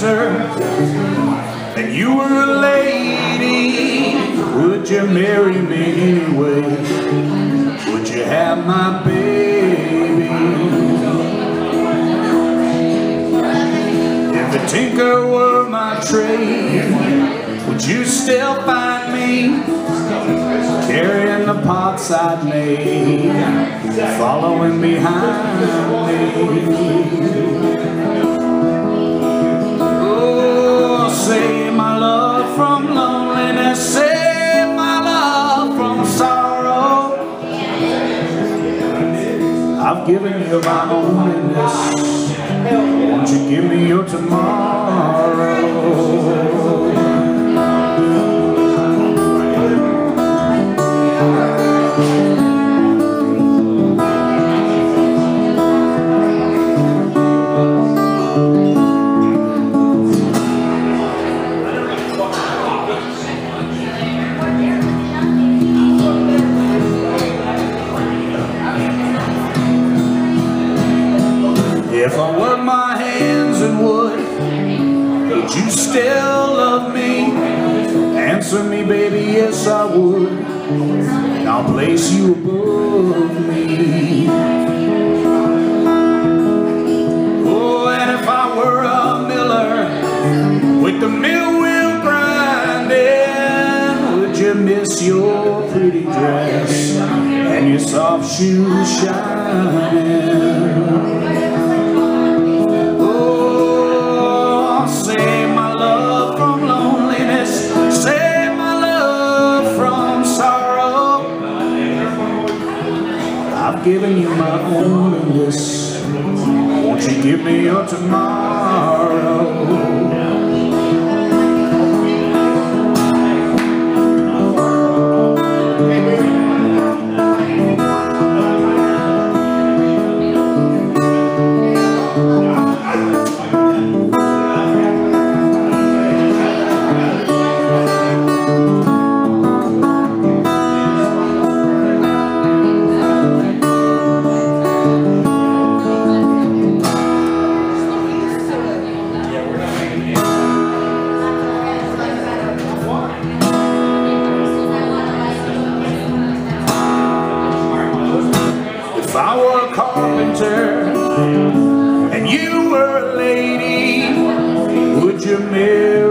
winter and you were a lady, would you marry me anyway? Would you have my baby? If a tinker were my trade, would you still find me carrying the pots I'd made, following behind me? Given you my loneliness, won't you give me your tomorrow? If I worked my hands in wood, would you still love me? Answer me, baby, yes I would. And I'll place you above me. Oh, and if I were a miller with the mill wheel grinding, would you miss your pretty dress and your soft shoes shining? Given you my loneliness, won't you give me your tomorrow? I were a carpenter and you were a lady, would you marry